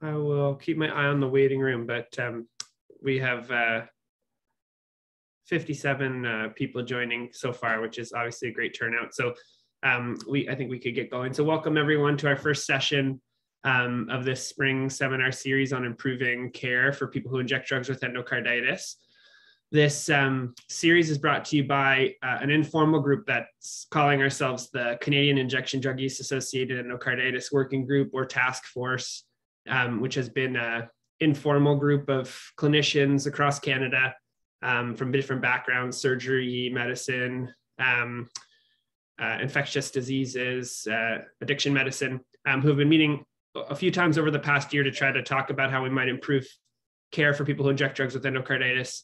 I will keep my eye on the waiting room, but um, we have uh, 57 uh, people joining so far, which is obviously a great turnout. So um, we, I think we could get going. So welcome everyone to our first session um, of this spring seminar series on improving care for people who inject drugs with endocarditis. This um, series is brought to you by uh, an informal group that's calling ourselves the Canadian Injection Drug Use Associated Endocarditis Working Group or Task Force um, which has been an informal group of clinicians across Canada um, from different backgrounds, surgery, medicine, um, uh, infectious diseases, uh, addiction medicine, um, who have been meeting a few times over the past year to try to talk about how we might improve care for people who inject drugs with endocarditis.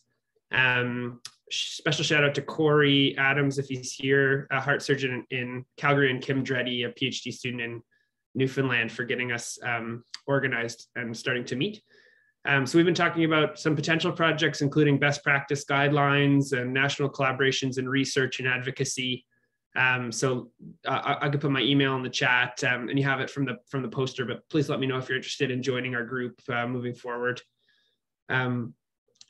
Um, special shout out to Corey Adams, if he's here, a heart surgeon in Calgary, and Kim Dreddy, a PhD student in Newfoundland for getting us um, organized and starting to meet. Um, so we've been talking about some potential projects, including best practice guidelines and national collaborations in research and advocacy. Um, so uh, I, I could put my email in the chat, um, and you have it from the from the poster. But please let me know if you're interested in joining our group uh, moving forward. Um,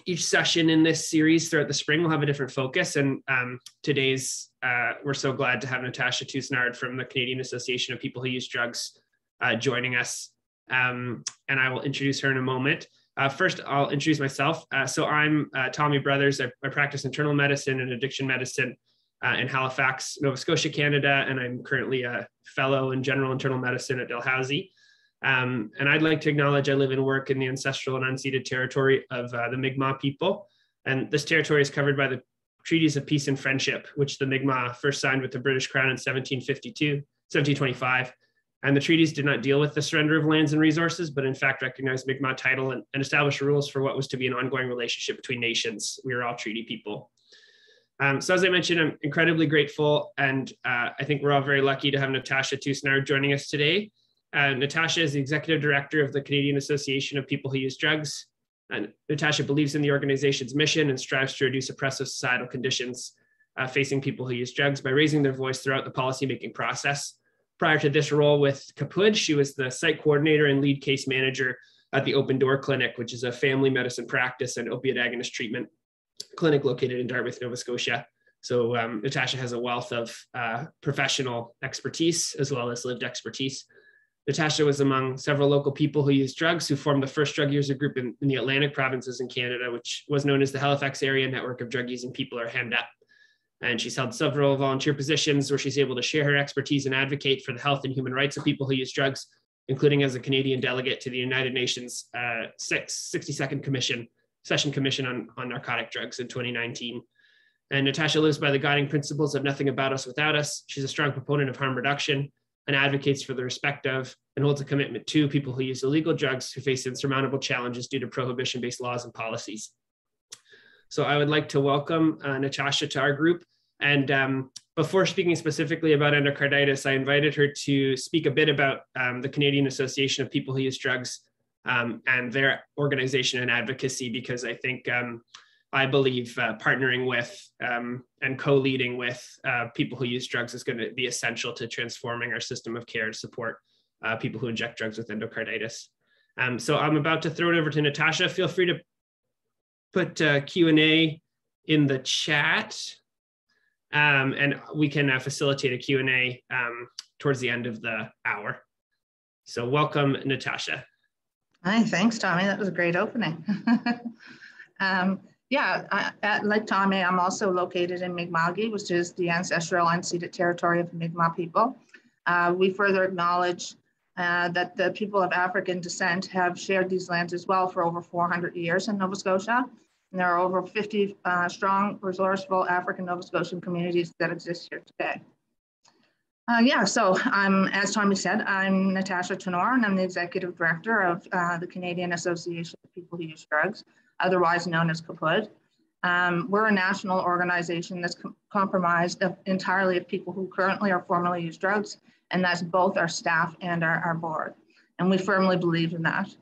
each session in this series throughout the spring will have a different focus. And um, today's, uh, we're so glad to have Natasha Touesnard from the Canadian Association of People Who Use Drugs uh, joining us. Um, and I will introduce her in a moment. Uh, first, I'll introduce myself. Uh, so I'm uh, Tommy Brothers. I, I, practice internal medicine and addiction medicine uh, in Halifax, Nova Scotia, Canada. And I'm currently a fellow in general internal medicine at Dalhousie. Um, and I'd like to acknowledge I live and work in the ancestral and unceded territory of uh, the Mi'kmaq people. And this territory is covered by the Treaties of Peace and Friendship, which the Mi'kmaq first signed with the British Crown in 1752, 1725. And the treaties did not deal with the surrender of lands and resources, but in fact recognized Mi'kmaq title and, and established rules for what was to be an ongoing relationship between nations. We are all treaty people. Um, so as I mentioned, I'm incredibly grateful, and uh, I think we're all very lucky to have Natasha Touesnard joining us today. Uh, Natasha is the executive director of the Canadian Association of People Who Use Drugs. And Natasha believes in the organization's mission and strives to reduce oppressive societal conditions uh, facing people who use drugs by raising their voice throughout the policymaking process. Prior to this role with CAPUD, she was the site coordinator and lead case manager at the Open Door Clinic, which is a family medicine practice and opiate agonist treatment clinic located in Dartmouth, Nova Scotia. So um, Natasha has a wealth of uh, professional expertise as well as lived expertise. Natasha was among several local people who used drugs who formed the first drug user group in, in, the Atlantic provinces in Canada, which was known as the Halifax Area Network of Drug Using People, or HANDEP. And she's held several volunteer positions where she's able to share her expertise and advocate for the health and human rights of people who use drugs, including as a Canadian delegate to the United Nations uh, 62nd Commission, Session Commission on, on Narcotic Drugs in 2019. And Natasha lives by the guiding principles of nothing about us without us. She's a strong proponent of harm reduction and advocates for the respect of and holds a commitment to people who use illegal drugs who face insurmountable challenges due to prohibition based laws and policies. So I would like to welcome uh, Natasha to our group. And um, before speaking specifically about endocarditis, I invited her to speak a bit about um, the Canadian Association of People Who Use Drugs um, and their organization and advocacy, because I think um, I believe uh, partnering with um, and co-leading with uh, people who use drugs is going to be essential to transforming our system of care to support uh, people who inject drugs with endocarditis. Um, so I'm about to throw it over to Natasha. Feel free to put uh, Q&A in the chat um, and we can uh, facilitate a Q&A um, towards the end of the hour. So welcome, Natasha. Hi, thanks, Tommy. That was a great opening. um, yeah, I, like Tommy, I'm also located in Mi'kma'ki, which is the ancestral unceded territory of the Mi'kmaq people. Uh, we further acknowledge uh, that the people of African descent have shared these lands as well for over 400 years in Nova Scotia. And there are over 50 uh, strong, resourceful African Nova Scotian communities that exist here today. Uh, yeah, so I'm, as Tommy said, I'm Natasha Tenor, and I'm the executive director of uh, the Canadian Association of People Who Use Drugs otherwise known as CAPUD. Um, we're a national organization that's com comprised of entirely of people who currently or formerly use drugs, and that's both our staff and our, our board. And we firmly believe in that.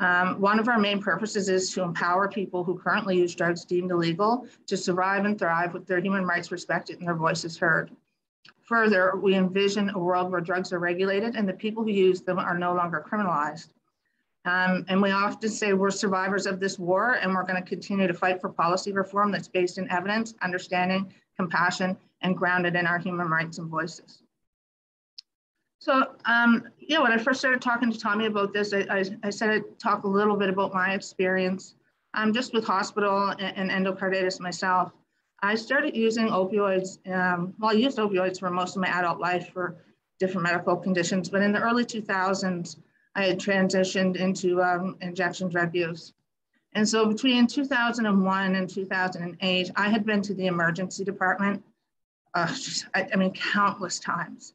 Um, one of our main purposes is to empower people who currently use drugs deemed illegal to survive and thrive with their human rights respected and their voices heard. Further, we envision a world where drugs are regulated and the people who use them are no longer criminalized. Um, and we often say we're survivors of this war and we're going to continue to fight for policy reform that's based in evidence, understanding, compassion, and grounded in our human rights and voices. So, um, yeah, when I first started talking to Tommy about this, I, I, I said I'd talk a little bit about my experience um, just with hospital and, and endocarditis myself. I started using opioids. Um, well, I used opioids for most of my adult life for different medical conditions, but in the early 2000s, I had transitioned into um, injection drug use. And so between 2001 and 2008, I had been to the emergency department, uh, I, I, mean, countless times.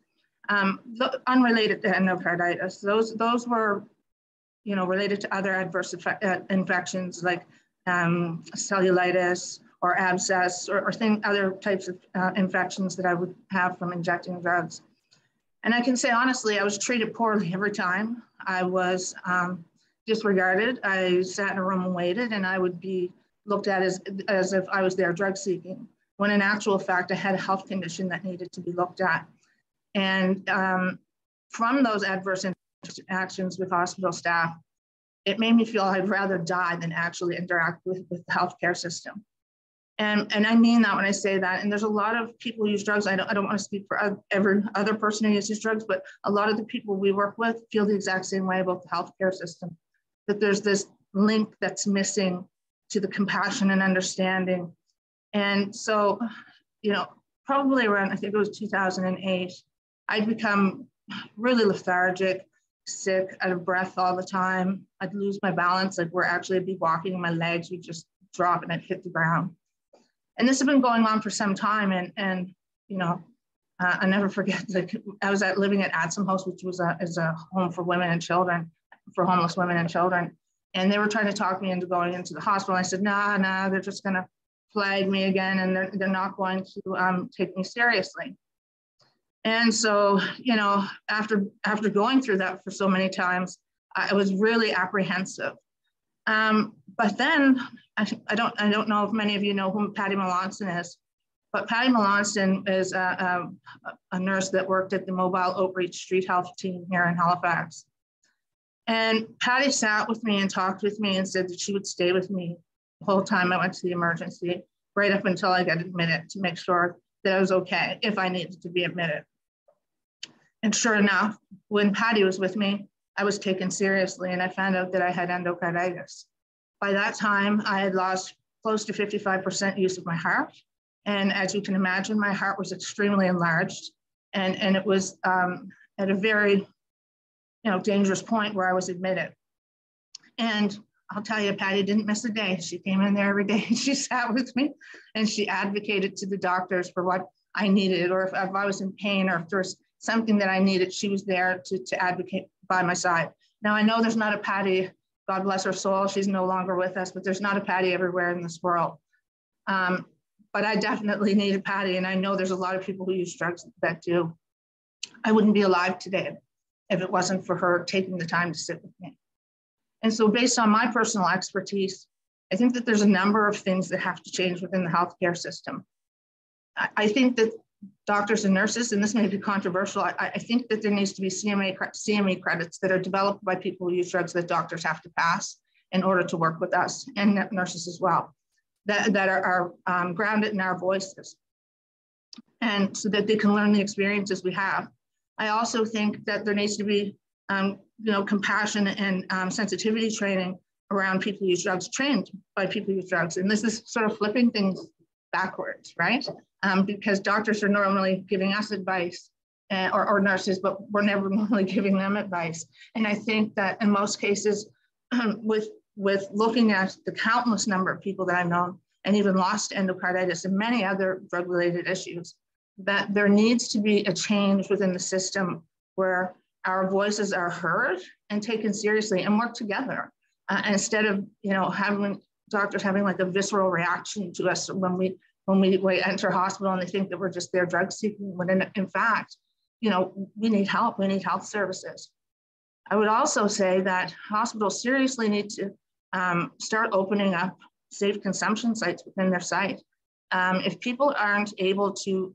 Um, unrelated to endocarditis, those, those were, you know, related to other adverse uh, infections like um, cellulitis or abscess or, or thing, other types of uh, infections that I would have from injecting drugs. And I can say honestly, I was treated poorly every time. I was um, disregarded. I sat in a room and waited, and I would be looked at as, as if I was there drug seeking, when in actual fact, I had a health condition that needed to be looked at. And um, from those adverse interactions with hospital staff, it made me feel I'd rather die than actually interact with, with the healthcare system. And, and I mean that when I say that. And there's a lot of people who use drugs. I don't, I don't want to speak for every other person who uses drugs, but a lot of the people we work with feel the exact same way about the healthcare system, that there's this link that's missing to the compassion and understanding. And so, you know, probably around, I think it was 2008, I'd become really lethargic, sick, out of breath all the time. I'd lose my balance. Like we're actually be walking, my legs would just drop and I'd hit the ground and this had been going on for some time. And, and you know, uh, I never forget, like I was at living at Adsum House, which was a, is a home for women and children, for homeless women and children. And they were trying to talk me into going into the hospital. I said, nah, nah, they're just gonna flag me again and they're, they're not going to um, take me seriously. And so, you know, after after going through that for so many times, I was really apprehensive. Um, but then I, I, don't I don't know if many of you know who Patty Melanson is, but Patty Melanson is a, a, a, nurse that worked at the Mobile Outreach Street Health team here in Halifax. And Patty sat with me and talked with me and said that she would stay with me the whole time I went to the emergency, right up until I got admitted to make sure that I was okay if I needed to be admitted. And sure enough, when Patty was with me, I was taken seriously and I found out that I had endocarditis. By that time, I had lost close to 55% use of my heart. And as you can imagine, my heart was extremely enlarged and, and it was um, at a very you know, dangerous point where I was admitted. And I'll tell you, Patty didn't miss a day. She came in there every day and she sat with me and she advocated to the doctors for what I needed, or if, if I was in pain, or if there was something that I needed, she was there to, to advocate by my side. Now I know there's not a Patty, God bless her soul, she's no longer with us, but there's not a Patty everywhere in this world. Um, but I definitely need a Patty, and I know there's a lot of people who use drugs that do. I wouldn't be alive today if it wasn't for her taking the time to sit with me. And so, based on my personal expertise, I think that there's a number of things that have to change within the healthcare system. I think that doctors and nurses, and this may be controversial, I, I, think that there needs to be CMA, CME credits that are developed by people who use drugs that doctors have to pass in order to work with us and nurses as well, that, that are, are um, grounded in our voices. And so that they can learn the experiences we have. I also think that there needs to be, um, you know, compassion and um, sensitivity training around people who use drugs, trained by people who use drugs. And this is sort of flipping things backwards, right? um, because doctors are normally giving us advice uh, or, or, nurses, but we're never normally giving them advice. And I think that in most cases, with with looking at the countless number of people that I've known and even lost endocarditis and many other drug-related issues, that there needs to be a change within the system where our voices are heard and taken seriously and work together. Uh, instead of you know having doctors having like a visceral reaction to us when we when we, we enter hospital and they think that we're just there drug seeking, when in, in fact, you know, we need help, we need health services. I would also say that hospitals seriously need to um, start opening up safe consumption sites within their site. Um, if people aren't able to,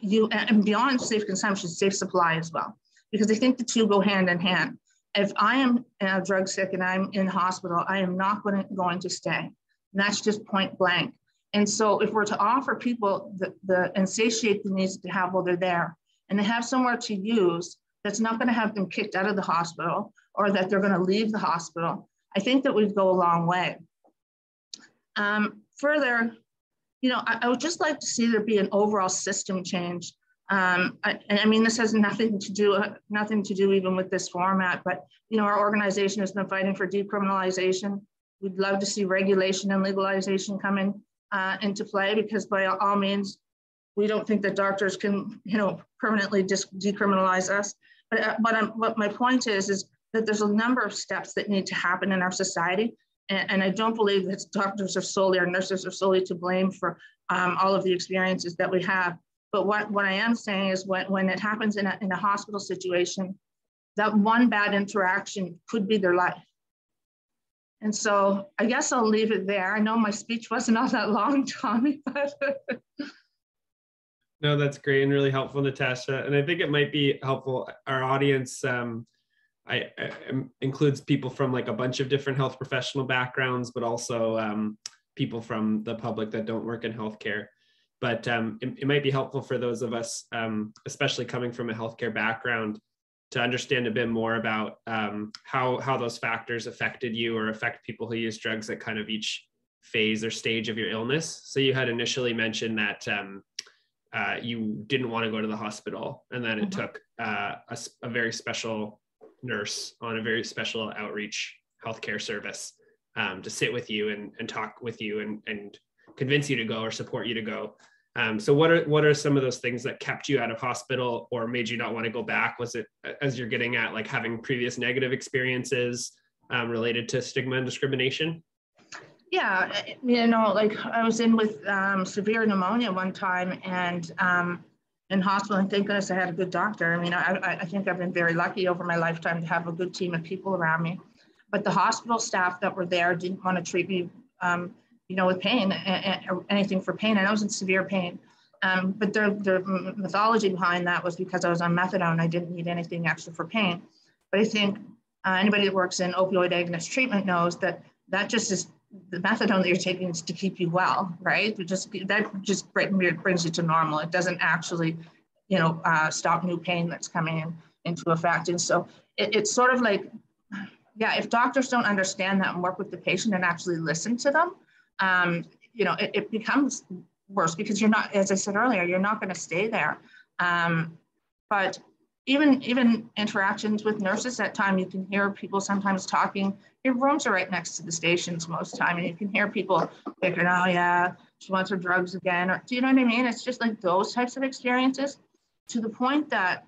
you and beyond safe consumption, safe supply as well, because I think the two go hand in hand. if I am uh, drug sick and I'm in hospital, I am not going to, going to stay. And that's just point blank. And so if we're to offer people the, the and satiate the needs to have while they're there and they have somewhere to use that's not going to have them kicked out of the hospital or that they're going to leave the hospital, I think that we'd go a long way. Um, further, you know, I, I, would just like to see there be an overall system change. Um, I, and I mean, this has nothing to do uh, nothing to do even with this format, but you know, our organization has been fighting for decriminalization. We'd love to see regulation and legalization come in uh, into play because by all means, we don't think that doctors can, you know, permanently decriminalize us. But uh, what, I'm, what my point is, is that there's a number of steps that need to happen in our society. And, and I don't believe that doctors are solely or nurses are solely to blame for um, all of the experiences that we have. But what, what I am saying is when, when it happens in a, in a hospital situation, that one bad interaction could be their life. And so I guess I'll leave it there. I know my speech wasn't all that long, Tommy, but. no, that's great and really helpful, Natasha. And I think it might be helpful. Our audience um, I, I, includes people from like a bunch of different health professional backgrounds, but also um, people from the public that don't work in healthcare. But um, it, it, might be helpful for those of us, um, especially coming from a healthcare background, to understand a bit more about um, how how those factors affected you or affect people who use drugs at kind of each phase or stage of your illness. So you had initially mentioned that um, uh, you didn't want to go to the hospital, and then it mm-hmm. took uh, a, a, very special nurse on a very special outreach healthcare service um, to sit with you and, and talk with you and, and convince you to go or support you to go. Um, so what are what are some of those things that kept you out of hospital or made you not want to go back? Was it as you're getting at like having previous negative experiences um, related to stigma and discrimination? Yeah, you know, like I was in with um, severe pneumonia one time and um, in hospital, and thank goodness I had a good doctor. I mean, I, I think I've been very lucky over my lifetime to have a good team of people around me. But the hospital staff that were there didn't want to treat me um, you know, with pain, anything for pain. And I was in severe pain. Um, but the, the mythology behind that was because I was on methadone, I didn't need anything extra for pain. But I think uh, anybody that works in opioid agonist treatment knows that that just is the methadone that you're taking is to keep you well, right? It just that just brings you to normal. It doesn't actually, you know, uh, stop new pain that's coming in, into effect. And so it, it's sort of like, yeah, if doctors don't understand that and work with the patient and actually listen to them, um, you know, it, it, becomes worse because you're not, as I said earlier, you're not going to stay there. Um, but even even interactions with nurses at time, you can hear people sometimes talking. Your rooms are right next to the stations most time, and you can hear people thinking, "Oh yeah, she wants her drugs again," or do you know what I mean? It's just like those types of experiences, to the point that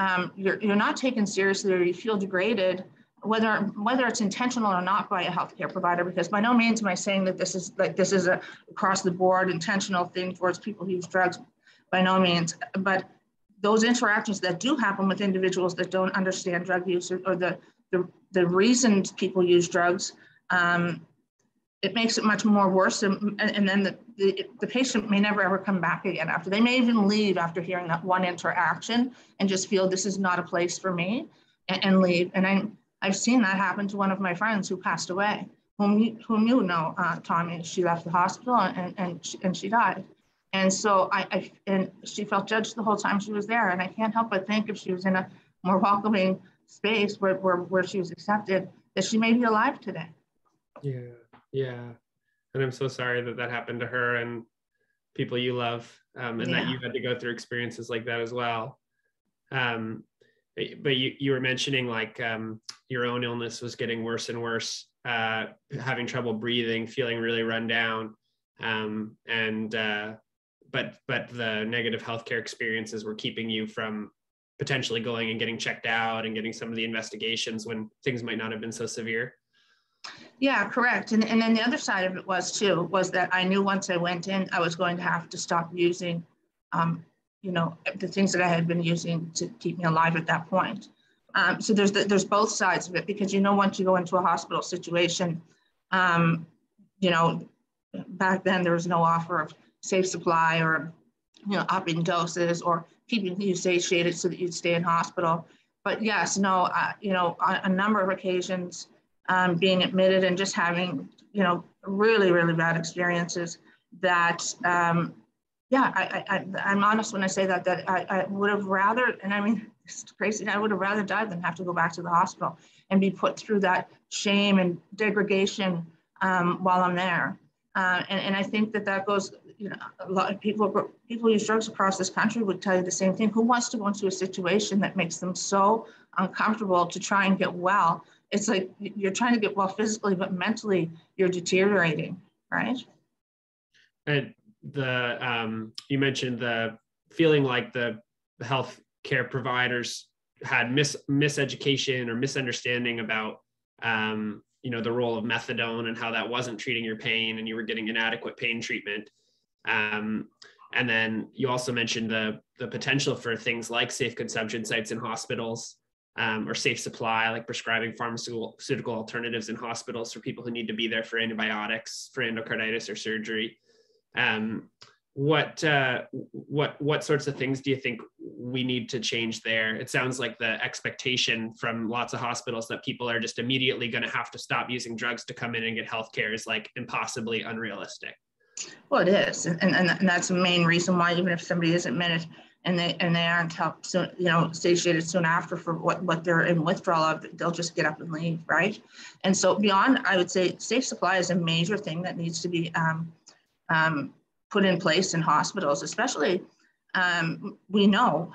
um, you're you're not taken seriously or you feel degraded whether whether it's intentional or not by a healthcare provider, because by no means am I saying that this is like this is a across the board intentional thing towards people who use drugs, by no means. But those interactions that do happen with individuals that don't understand drug use or, or the, the the reasons people use drugs, um, it makes it much more worse. And, and then the, the, the patient may never ever come back again after. They may even leave after hearing that one interaction and just feel this is not a place for me and, and leave. And I I've seen that happen to one of my friends who passed away, whom you, whom you know, uh, Tommy. She left the hospital and, and, she, and she died. And so I, I, and she felt judged the whole time she was there. And I can't help but think if she was in a more welcoming space where, where, where she was accepted, that she may be alive today. Yeah, yeah. And I'm so sorry that that happened to her and people you love, um, and yeah. that you had to go through experiences like that as well. Um, but you, you were mentioning like um, your own illness was getting worse and worse, uh, having trouble breathing, feeling really run down, um, and uh, but but the negative healthcare experiences were keeping you from potentially going and getting checked out and getting some of the investigations when things might not have been so severe. Yeah, correct. And, and then the other side of it was too, was that I knew once I went in, I was going to have to stop using um, you know, the things that I had been using to keep me alive at that point. Um, so there's the, there's both sides of it because you know once you go into a hospital situation, um, you know, back then there was no offer of safe supply or you know upping doses or keeping you satiated so that you'd stay in hospital. but yes, no, uh, you know, a, a, number of occasions um, being admitted and just having, you know, really, really bad experiences that, um, yeah, I, I, am honest when I say that, that I, I would have rather, and I mean, it's crazy, I would have rather died than have to go back to the hospital and be put through that shame and degradation um, while I'm there. Uh, and, and I think that that goes, you know, a lot of people, people who use drugs across this country would tell you the same thing. Who wants to go into a situation that makes them so uncomfortable to try and get well? It's like you're trying to get well physically, but mentally you're deteriorating, right? And the um, you mentioned the feeling like the health care providers had mis miseducation or misunderstanding about um, you know the role of methadone and how that wasn't treating your pain and you were getting inadequate pain treatment. Um, and then you also mentioned the the potential for things like safe consumption sites in hospitals um, or safe supply like prescribing pharmaceutical alternatives in hospitals for people who need to be there for antibiotics for endocarditis or surgery um, what uh, what what sorts of things do you think we need to change there? It sounds like the expectation from lots of hospitals that people are just immediately going to have to stop using drugs to come in and get health care is like impossibly unrealistic. Well, it is, and, and, and that's the main reason why even if somebody is admitted and they and they aren't helped soon, you know, satiated soon after for what what they're in withdrawal of, they'll just get up and leave, right? And so beyond, I would say safe supply is a major thing that needs to be um, um, put in place in hospitals, especially um, we know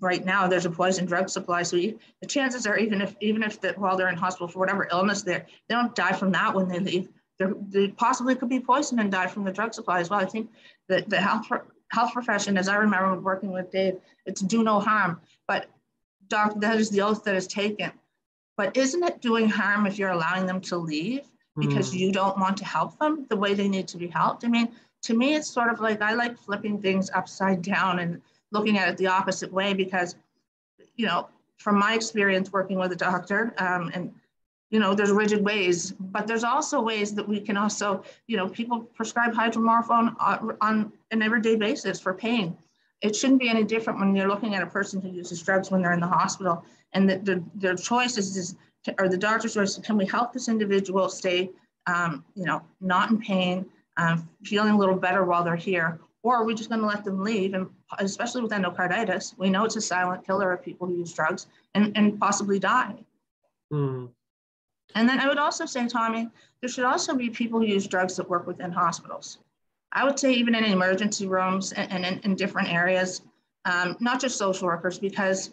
right now there's a poison drug supply. So you, the chances are even if even if that while they're in hospital for whatever illness they they don't die from that when they leave. They're, they possibly could be poisoned and die from the drug supply as well. I think that the health health profession, as I remember working with Dave, it's do no harm. But doc, that is the oath that is taken. But isn't it doing harm if you're allowing them to leave because mm. you don't want to help them the way they need to be helped? I mean, to me, it's sort of like I like flipping things upside down and looking at it the opposite way because, you know, from my experience working with a doctor, um, and you know, there's rigid ways, but there's also ways that we can also, you know, people prescribe hydromorphone on, on an everyday basis for pain. It shouldn't be any different when you're looking at a person who uses drugs when they're in the hospital, and that the, their choice is, or the doctor's choice, can we help this individual stay, um, you know, not in pain, um, feeling a little better while they're here, or are we just going to let them leave? And especially with endocarditis, we know it's a silent killer of people who use drugs and, and possibly die. Mm. And then I would also say, Tommy, there should also be people who use drugs that work within hospitals. I would say even in emergency rooms and, and in, in, different areas, um, not just social workers, because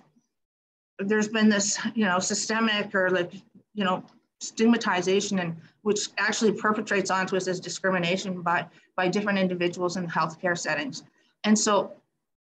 there's been this, you know, systemic or like, you know, stigmatization and which actually perpetrates onto us as discrimination by, by different individuals in healthcare settings. And so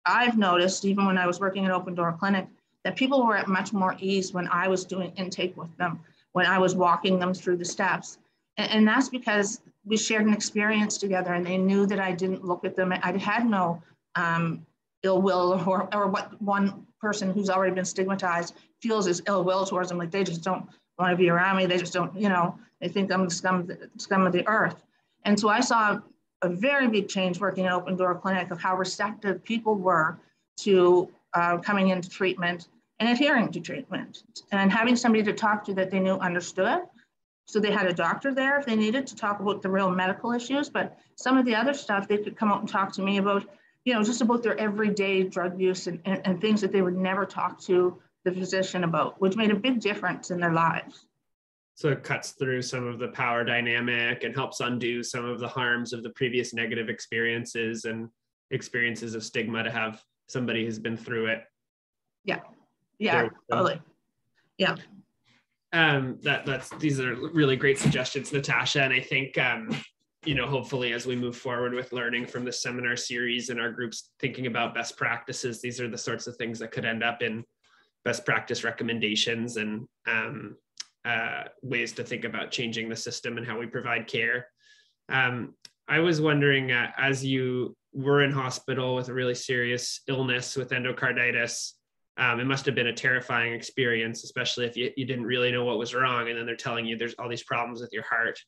I've noticed, even when I was working at Open Door Clinic, that people were at much more ease when I was doing intake with them, when I was walking them through the steps. And, and that's because we shared an experience together and they knew that I didn't look at them. I had no um, ill will or, or what one person who's already been stigmatized feels is ill will towards them. Like they just don't want to be around me. They just don't, you know, they think I'm the scum of the, scum of the earth. And so I saw a very big change working at Open Door Clinic of how receptive people were to uh, coming into treatment and adhering to treatment and having somebody to talk to that they knew understood. So they had a doctor there if they needed to talk about the real medical issues, but some of the other stuff they could come out and talk to me about, you know, just about their everyday drug use and, and, and things that they would never talk to the physician about, which made a big difference in their lives. So it cuts through some of the power dynamic and helps undo some of the harms of the previous negative experiences and experiences of stigma to have somebody who's been through it. Yeah. Yeah, totally. Yeah. Um, that that's these are really great suggestions, Natasha. And I think um, you know, hopefully as we move forward with learning from the seminar series and our groups thinking about best practices, these are the sorts of things that could end up in best practice recommendations and um, uh, ways to think about changing the system and how we provide care. Um, I was wondering, uh, as you were in hospital with a really serious illness with endocarditis, um, it must have been a terrifying experience, especially if you, you didn't really know what was wrong. And then they're telling you there's all these problems with your heart.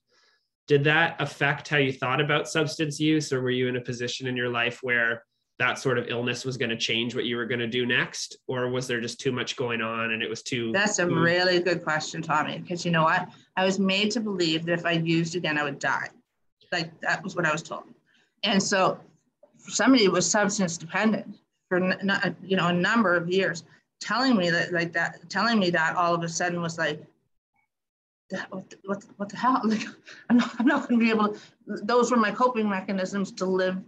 Did that affect how you thought about substance use, or were you in a position in your life where that sort of illness was going to change what you were going to do next? Or was there just too much going on and it was too that's a mm. really good question tommy because you know what? I was made to believe that if i used again i would die. Like that was what i was told. And so somebody was substance dependent for you know a number of years telling me that like that telling me that all of a sudden was like what what the hell like i'm not, I'm not going to be able to those were my coping mechanisms to live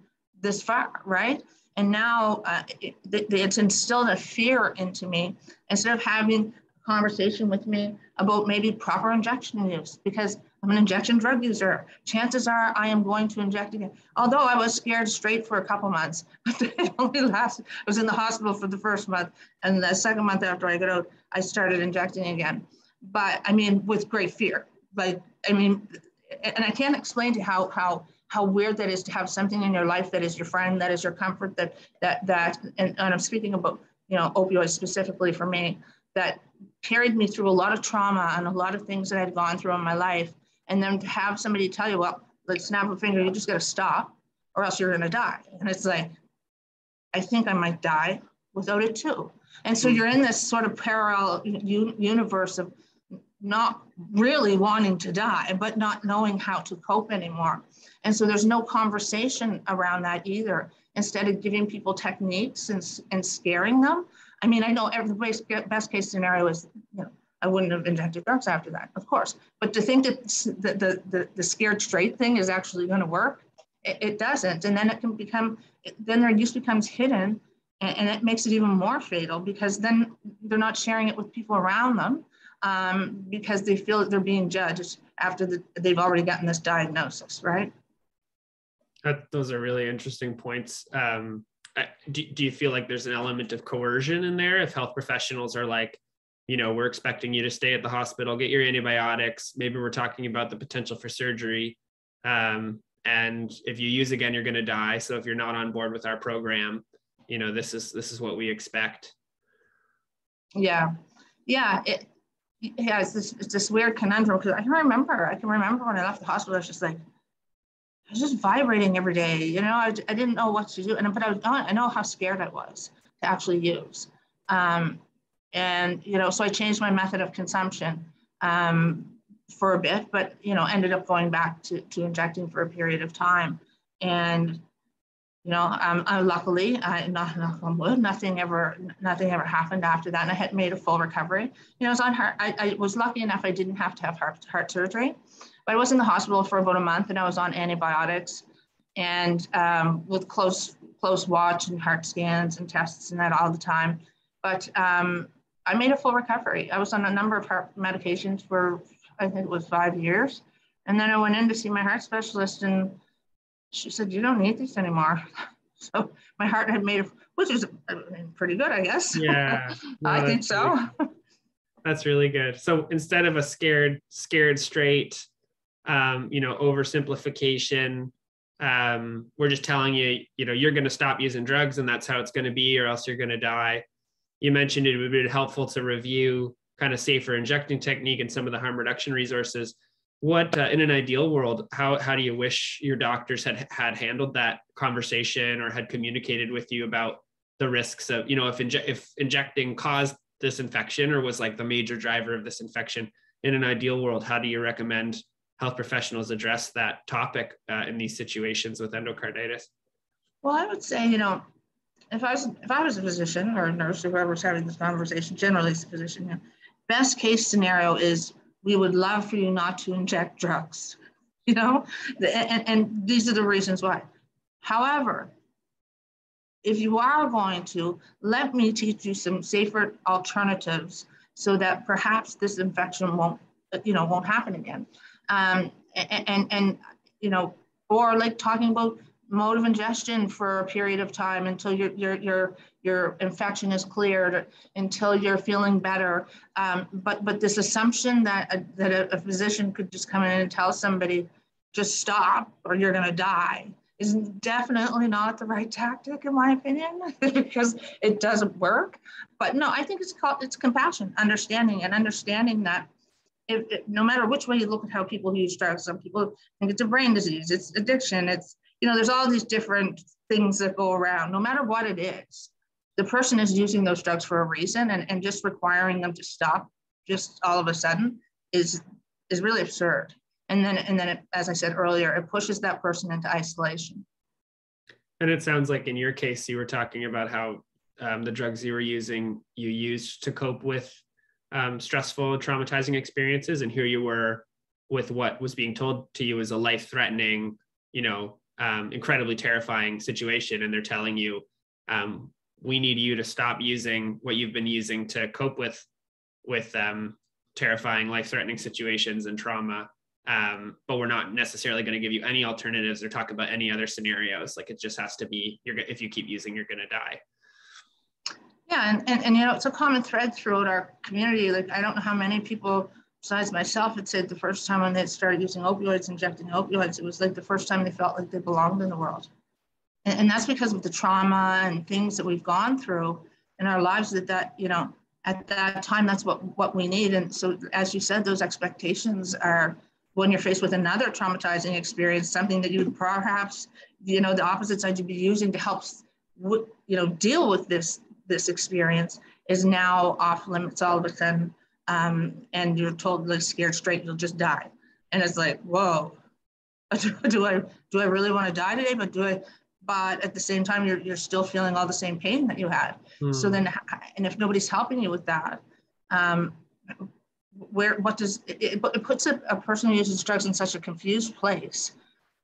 this far right and now uh, it, it's instilled a fear into me instead of having a conversation with me about maybe proper injection use because I'm an injection drug user. Chances are I am going to inject again. Although I was scared straight for a couple months, but it only lasted. I was in the hospital for the first month, and the second month after I got out, I started injecting again. But I mean, with great fear. Like I mean, and I can't explain to how how how weird that is to have something in your life that is your friend, that is your comfort, that that that and, and I'm speaking about you know opioids specifically for me that carried me through a lot of trauma and a lot of things that I'd gone through in my life. And then to have somebody tell you, well, like snap a finger, you just got to stop or else you're going to die. And it's like, I think I might die without it too. And so hmm. you're in this sort of parallel universe of not really wanting to die, but not knowing how to cope anymore. And so there's no conversation around that either. Instead of giving people techniques and, and scaring them. I mean, I know every best case scenario is, you know, I wouldn't have injected drugs after that, of course. But to think that the, the, the, the scared straight thing is actually going to work, it, it, doesn't. And then it can become, then their use becomes hidden and, and, it makes it even more fatal because then they're not sharing it with people around them um, because they feel that they're being judged after the, they've already gotten this diagnosis, right? That, those are really interesting points. Um, do, do you feel like there's an element of coercion in there if health professionals are like, you know, we're expecting you to stay at the hospital, get your antibiotics. Maybe we're talking about the potential for surgery. Um, and if you use again, you're going to die. So if you're not on board with our program, you know, this is this is what we expect. Yeah, yeah. It, yeah, it's this, it's this weird conundrum because I can remember, I can remember when I left the hospital, I was just like, I was just vibrating every day. You know, I, I didn't know what to do. And, but I, was, I know how scared I was to actually use. Um, and, you know, so I changed my method of consumption um, for a bit, but, you know, ended up going back to, to injecting for a period of time. And, you know, um, uh, luckily, I, not on wood, nothing ever, nothing ever happened after that. And I had made a full recovery. You know, I was on heart, I, I was lucky enough I didn't have to have heart, heart surgery, but I was in the hospital for about a month and I was on antibiotics and um, with close, close watch and heart scans and tests and that all the time. But um, I made a full recovery. I was on a number of heart medications for, I think it was five years. And then I went in to see my heart specialist and she said, you don't need these anymore. So my heart had made, a, which is pretty good, I guess. Yeah. No, I think so. Really, that's really good. So instead of a scared, scared straight, um, you know, oversimplification, um, we're just telling you, you know, you're going to stop using drugs and that's how it's going to be, or else you're going to die. You mentioned it would be helpful to review kind of safer injecting technique and some of the harm reduction resources what uh, in an ideal world how how do you wish your doctors had had handled that conversation or had communicated with you about the risks of you know if inje- if injecting caused this infection or was like the major driver of this infection? In an ideal world how do you recommend health professionals address that topic uh, in these situations with endocarditis? Well i would say you know if i was if i was a physician or a nurse or whoever's having this conversation generally it's a physician you know, best case scenario is we would love for you not to inject drugs, you know, and, and these are the reasons why. However, if you are going to, let me teach you some safer alternatives so that perhaps this infection won't, you know, won't happen again. Um, and, and, and, you know, or like talking about mode of ingestion for a period of time until your your your your infection is cleared, until you're feeling better. Um, but but this assumption that a, that a, a, physician could just come in and tell somebody, just stop or you're going to die, is definitely not the right tactic in my opinion because it doesn't work. But no, I think it's called it's compassion, understanding, and understanding that. If, if, no matter which way you look at how people use drugs, some people think it's a brain disease, it's addiction, it's you know, there's all these different things that go around, no matter what it is. The person is using those drugs for a reason, and, and just requiring them to stop just all of a sudden is is really absurd. And then and then it, as I said earlier, it pushes that person into isolation. And it sounds like in your case, you were talking about how um, the drugs you were using you used to cope with um, stressful, traumatizing experiences, and here you were with what was being told to you as a life-threatening, you know, um, incredibly terrifying situation, and they're telling you, um, we need you to stop using what you've been using to cope with with um, terrifying, life-threatening situations and trauma. Um, but we're not necessarily going to give you any alternatives or talk about any other scenarios. Like it just has to be, you're if you keep using, you're going to die. Yeah, and, and, and you know, it's a common thread throughout our community. Like I don't know how many people besides myself had said the first time when they started using opioids, injecting opioids, it was like the first time they felt like they belonged in the world. And, and that's because of the trauma and things that we've gone through in our lives that that, you know, at that time, that's what, what we need. And so, as you said, those expectations are when you're faced with another traumatizing experience, something that you perhaps, you know, the opposite side you'd be using to help, you know, deal with this this experience is now off limits all of a sudden um, and you're totally scared straight you'll just die. And it's like whoa. Do i do i really want to die today? But do i but at the same time you're, you're still feeling all the same pain that you had mm. so then and if nobody's helping you with that um, where what does it, it puts a, a, person who uses drugs in such a confused place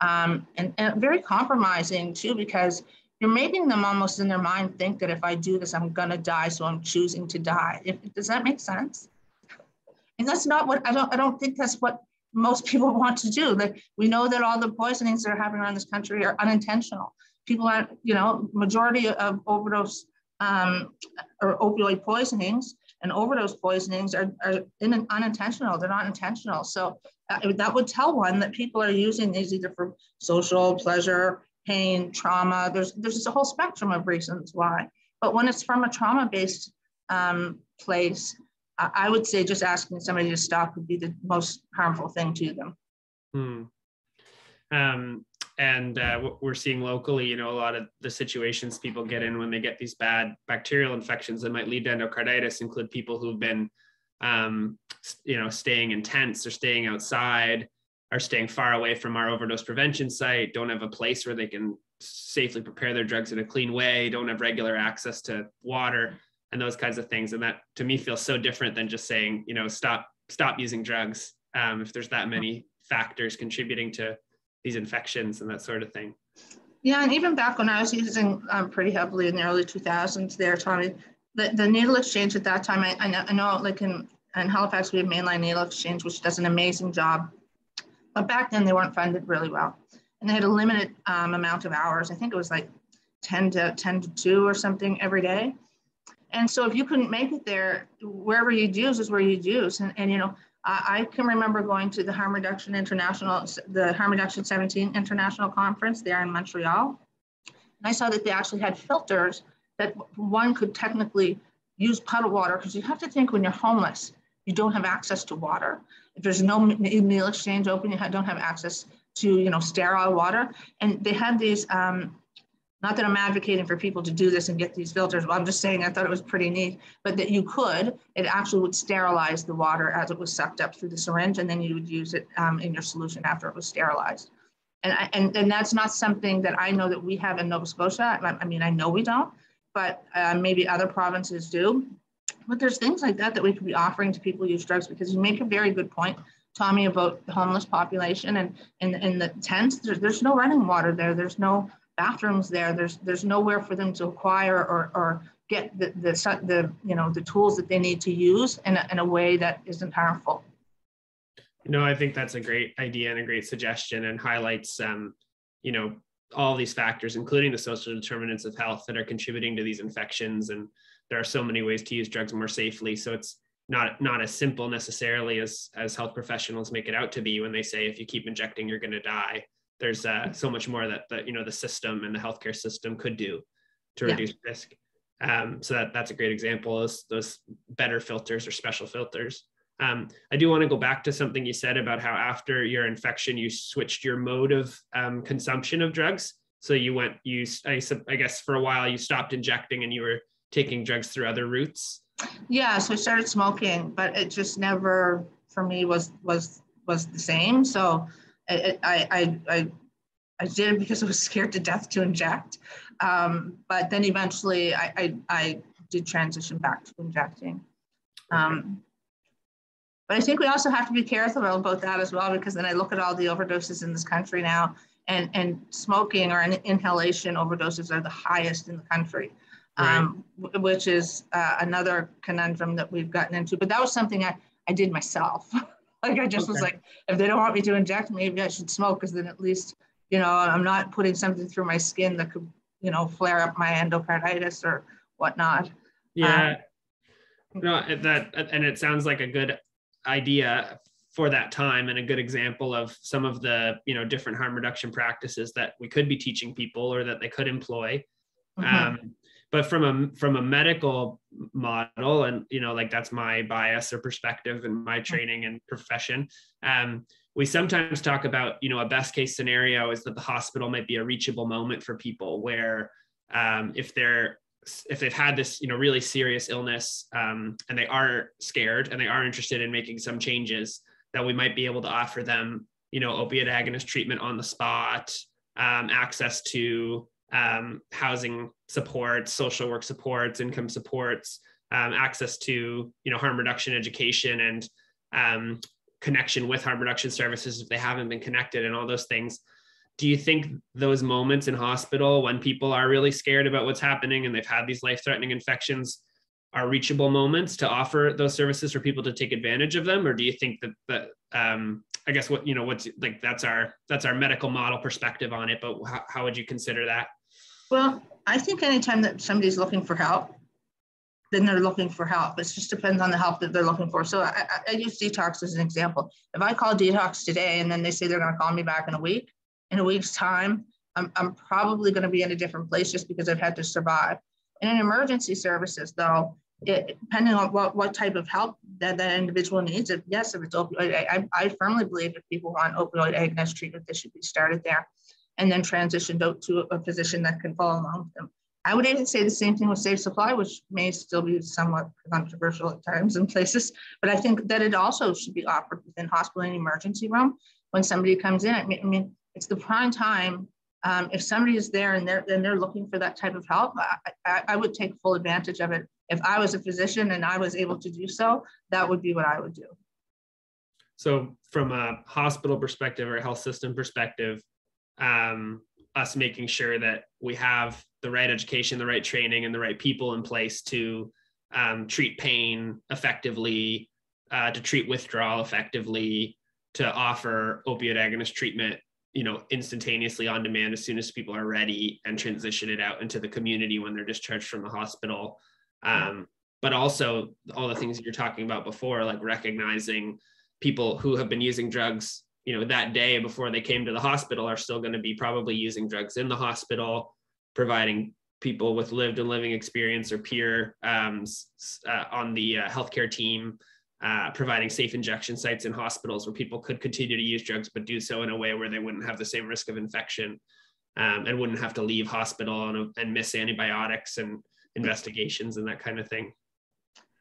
um, and, and very compromising too because you're making them almost in their mind think that if I do this, I'm gonna die, so I'm choosing to die. If, does that make sense? And that's not what I don't. I don't think that's what most people want to do. Like we know that all the poisonings that are happening around this country are unintentional. People aren't, you know, majority of overdose um, or opioid poisonings and overdose poisonings are, are in, unintentional. They're not intentional. So uh, that would tell one that people are using these either for social pleasure pain, trauma. There's there's just a whole spectrum of reasons why. But when it's from a trauma-based um, place, I, I would say just asking somebody to stop would be the most harmful thing to them. Hmm. Um, and uh, what we're seeing locally, you know, a lot of the situations people get in when they get these bad bacterial infections that might lead to endocarditis include people who've been, um, you know, staying in tents or staying outside are staying far away from our overdose prevention site, don't have a place where they can safely prepare their drugs in a clean way, don't have regular access to water and those kinds of things. And that to me feels so different than just saying, you know, stop, stop using drugs. Um, if there's that many factors contributing to these infections and that sort of thing. Yeah, and even back when I was using um, pretty heavily in the early 2000s there, Tommy, the, the needle exchange at that time, I, I, know, I know like in, in Halifax, we have mainline needle exchange, which does an amazing job but back then they weren't funded really well. And they had a limited um, amount of hours. I think it was like 10 to 10 to 2 or something every day. And so if you couldn't make it there, wherever you'd use is where you'd use. And, and you know, I, can remember going to the Harm Reduction International, the Harm Reduction 17 International Conference there in Montreal. And I saw that they actually had filters that one could technically use puddle water because you have to think when you're homeless, you don't have access to water. If there's no meal exchange open, you don't have access to you know sterile water. And they had these. Um, not that I'm advocating for people to do this and get these filters. Well, I'm just saying I thought it was pretty neat, but that you could. It actually would sterilize the water as it was sucked up through the syringe, and then you would use it um, in your solution after it was sterilized. And, and, and that's not something that I know that we have in Nova Scotia. I, I mean, I know we don't, but uh, maybe other provinces do. But there's things like that that we could be offering to people who use drugs because you make a very good point, Tommy, about the homeless population and in, in the tents. There's, there's no running water there. There's no bathrooms there. There's there's nowhere for them to acquire or, or get the, the, the you know the tools that they need to use in a, in a way that isn't harmful. No, I think that's a great idea and a great suggestion and highlights um, you know all these factors, including the social determinants of health that are contributing to these infections and there are so many ways to use drugs more safely. So it's not not as simple necessarily as as health professionals make it out to be when they say if you keep injecting, you're going to die. There's uh, so much more that the you know the system and the healthcare system could do to yeah. reduce risk. Um, so that that's a great example. Those those better filters or special filters. Um, I do want to go back to something you said about how after your infection you switched your mode of um, consumption of drugs. So you went, you, I, I guess for a while you stopped injecting and you were taking drugs through other routes. Yeah, so I started smoking, but it just never for me was was was the same. So I I I, I did it because I was scared to death to inject. Um, but then eventually I, I, I did transition back to injecting. Um, but I think we also have to be careful about that as well, because then I look at all the overdoses in this country now, and, and smoking or inhalation overdoses are the highest in the country, right. um, which is uh, another conundrum that we've gotten into. But that was something I, I did myself. like I just okay. was like, if they don't want me to inject, maybe I should smoke, because then at least, you know, I'm not putting something through my skin that could, you know, flare up my endocarditis or whatnot. Yeah. Um, no, that and it sounds like a good idea for that time and a good example of some of the you know different harm reduction practices that we could be teaching people or that they could employ mm-hmm. um, but from a from a medical model and you know like that's my bias or perspective and my mm-hmm. training and profession um, we sometimes talk about you know a best case scenario is that the hospital might be a reachable moment for people where um, if they're if they've had this you know really serious illness um, and they are scared and they are interested in making some changes that we might be able to offer them you know opiate agonist treatment on the spot um, access to um, housing supports social work supports income supports um, access to you know harm reduction education and um, connection with harm reduction services if they haven't been connected and all those things. Do you think those moments in hospital when people are really scared about what's happening and they've had these life threatening infections are reachable moments to offer those services for people to take advantage of them? Or do you think that that um, i guess what you know what's like that's our that's our medical model perspective on it but how, how would you consider that well i think anytime that somebody's looking for help then they're looking for help. It just depends on the help that they're looking for. So I, I, use detox as an example. If I call detox today and then they say they're going to call me back in a week, in a week's time, I'm, I'm probably going to be in a different place just because I've had to survive. And in emergency services, though, it, depending on what, what type of help that that individual needs, if yes, if it's opioid, I, I firmly believe if people want opioid agonist treatment, they should be started there and then transitioned out to a position that can follow along with them. I would even say the same thing with Safe Supply, which may still be somewhat controversial at times in places, but I think that it also should be offered within hospital and emergency room when somebody comes in. I mean, I mean it's the prime time. Um, if somebody is there and they're and they're looking for that type of help, I, I, I would take full advantage of it. If I was a physician and I was able to do so, that would be what I would do. So, from a hospital perspective or a health system perspective, um, us making sure that we have the right education, the right training, and the right people in place to um, treat pain effectively, uh, to treat withdrawal effectively, to offer opioid agonist treatment you know instantaneously on demand as soon as people are ready and transition it out into the community when they're discharged from the hospital. Um, but also all the things you're talking about before like recognizing people who have been using drugs you know that day before they came to the hospital are still going to be probably using drugs in the hospital providing people with lived and living experience or peer um, uh, on the uh, healthcare team uh, providing safe injection sites in hospitals where people could continue to use drugs, but do so in a way where they wouldn't have the same risk of infection um, and wouldn't have to leave hospital and, and miss antibiotics and investigations and that kind of thing.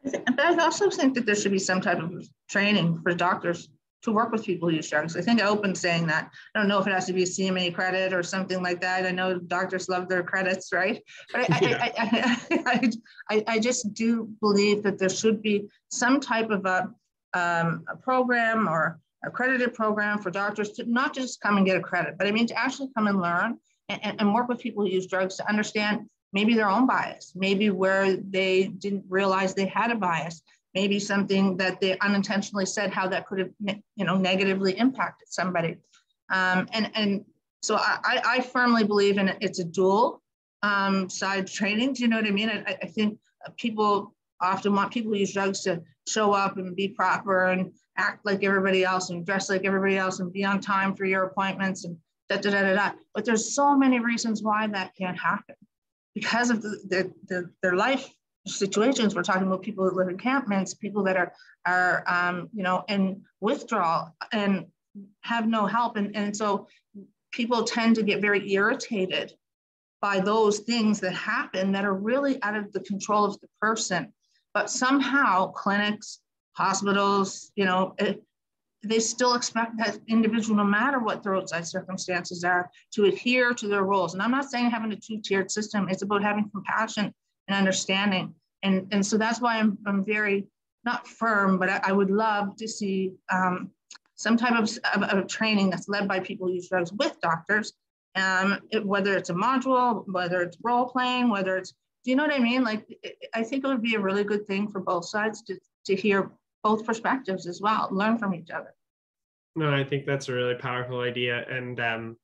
But I also think that there should be some type of training for doctors to work with people who use drugs. I think I opened saying that. I don't know if it has to be a CMA credit or something like that. I know doctors love their credits, right? But I, yeah. I, I, I, just do believe that there should be some type of a, um, a program or accredited program for doctors to not just come and get a credit, but I mean to actually come and learn and, and work with people who use drugs to understand maybe their own bias, maybe where they didn't realize they had a bias maybe something that they unintentionally said how that could have you know negatively impacted somebody um, and and so I, I firmly believe in it. it's a dual um, side training do you know what i mean I, I think people often want people who use drugs to show up and be proper and act like everybody else and dress like everybody else and be on time for your appointments and da da da da da. But there's so many reasons why that can't happen because of the, the, the their life situations. We're talking about people that live in encampments, people that are are um, you know in withdrawal and have no help. And, and so people tend to get very irritated by those things that happen that are really out of the control of the person. But somehow clinics, hospitals, you know, it, they still expect that individual, no matter what their outside circumstances are, to adhere to their roles. And I'm not saying having a two-tiered system, it's about having compassion and understanding. And, and so that's why I'm, I'm very, not firm, but I, I would love to see um, some type of, of, of, training that's led by people who use drugs with doctors, um, it, whether it's a module, whether it's role playing, whether it's, do you know what I mean? Like, it, I think it would be a really good thing for both sides to, to hear both perspectives as well, learn from each other. No, I think that's a really powerful idea. And, um,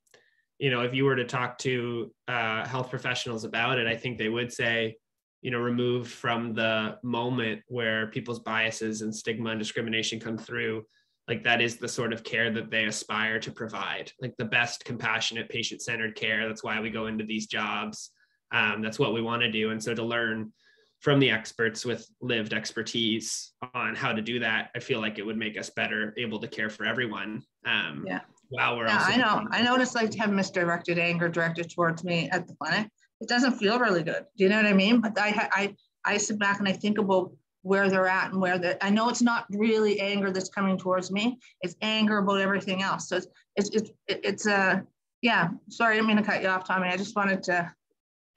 you know, if you were to talk to uh, health professionals about it, I think they would say, you know, removed from the moment where people's biases and stigma and discrimination come through, like that is the sort of care that they aspire to provide, like the best compassionate patient centered care. That's why we go into these jobs. Um, that's what we want to do. And so to learn from the experts with lived expertise on how to do that, I feel like it would make us better able to care for everyone. Um, yeah. Wow, we're yeah, I know. I noticed like to have misdirected anger directed towards me at the clinic. It doesn't feel really good. Do you know what I mean? But I, I, I sit back and I think about where they're at and where they're, I know it's not really anger that's coming towards me. It's anger about everything else. So it's, it's, it's, it's a, uh, yeah, sorry, I didn't mean to cut you off, Tommy. I just wanted to